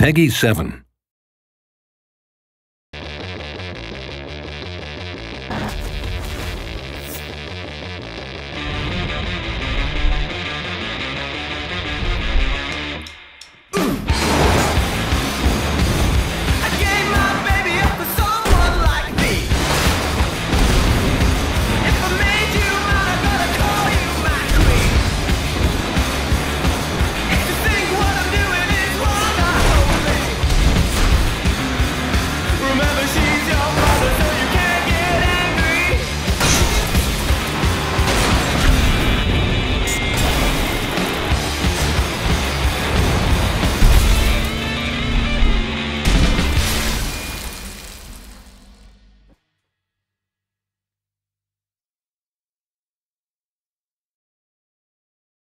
Peggy 7.